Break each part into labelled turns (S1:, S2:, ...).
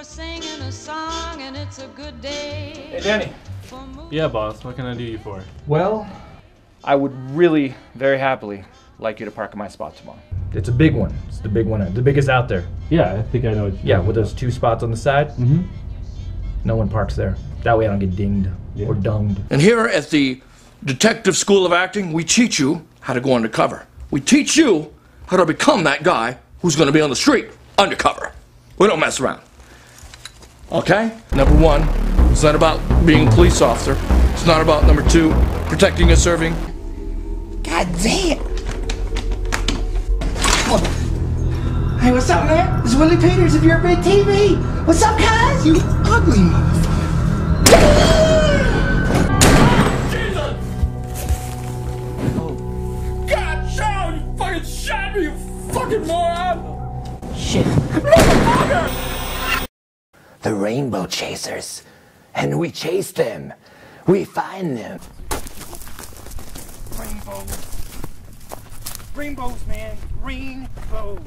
S1: for singing a song, and it's a good day.
S2: Hey, Danny.
S3: Yeah, boss. What can I do you for?
S2: Well, I would really, very happily like you to park in my spot tomorrow. It's a big one. It's the big one, the biggest out there.
S3: Yeah, I think I know. What you're
S2: Yeah,
S3: talking
S2: with those two spots on the side.
S3: Mm-hmm.
S2: No one parks there. That way I don't get dinged or dunged.
S4: And here at the Detective School of Acting, we teach you how to go undercover. We teach you how to become that guy who's going to be on the street undercover. We don't mess around. Okay? Number one, it's not about being a police officer. It's not about number two, protecting and serving.
S5: God damn! Hey, what's up, man? It's Willie Peters of Your Big TV. What's up, guys? You ugly motherfucker.
S4: God, Sean, you fucking shot me, you fucking moron!
S5: Shit. The Rainbow Chasers. And we chase them. We find them.
S6: Rainbows. Rainbows, man. Rainbows.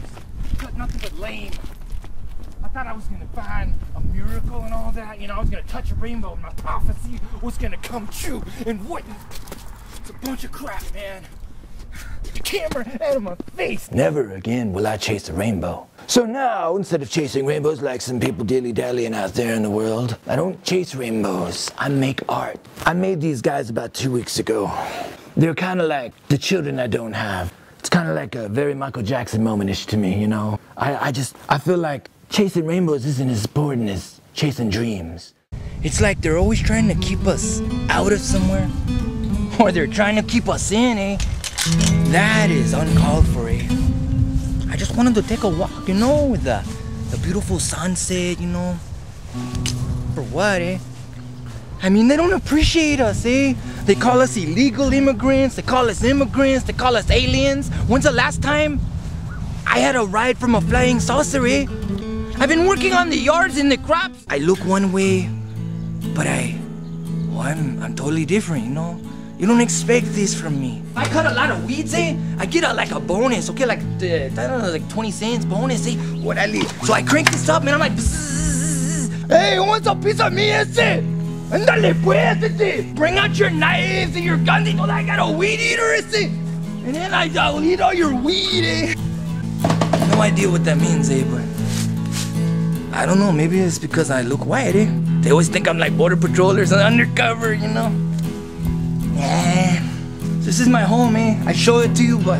S6: Got nothing but lame. I thought I was gonna find a miracle and all that. You know, I was gonna touch a rainbow and my prophecy was gonna come true. And what? It's a bunch of crap, man. Get the camera out of my face.
S5: Never again will I chase a rainbow. So now, instead of chasing rainbows like some people dilly-dallying out there in the world, I don't chase rainbows. I make art. I made these guys about two weeks ago. They're kind of like the children I don't have. It's kind of like a very Michael Jackson moment-ish to me, you know? I, I just, I feel like chasing rainbows isn't as important as chasing dreams.
S7: It's like they're always trying to keep us out of somewhere. Or they're trying to keep us in, eh? That is uncalled for, eh? I just wanted to take a walk, you know, with the, the beautiful sunset, you know. For what, eh? I mean, they don't appreciate us, eh? They call us illegal immigrants, they call us immigrants, they call us aliens. When's the last time I had a ride from a flying saucer, eh? I've been working on the yards and the crops. I look one way, but I, well, I'm, I'm totally different, you know? You don't expect this from me. If I cut a lot of weeds, eh? I get a, like a bonus, okay? Like, uh, I don't know, like 20 cents bonus, eh? What I leave. So I crank this up, man. I'm like, bzzz. hey, who wants a piece of me, ese? Andale, pues, ese. Bring out your knives and your guns. You know, I got a weed eater, ese. And then I, I'll eat all your weed, eh? No idea what that means, eh? But I don't know. Maybe it's because I look white, eh? They always think I'm like border patrollers and undercover, you know? Yeah. This is my home, eh? I show it to you, but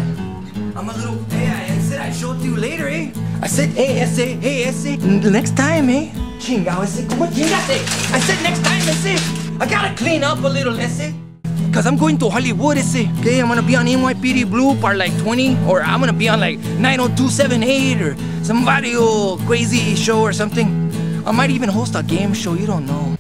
S7: I'm a little. Hey, I said I show it to you later, eh? I said, hey, ese, hey, ese. Next time, eh? Chingao, ese. Como chingate? I said next time, ese. I gotta clean up a little, ese. Cause I'm going to Hollywood, ese. Okay, I'm gonna be on NYPD Blue part like 20, or I'm gonna be on like 90278 or some video crazy show or something. I might even host a game show, you don't know.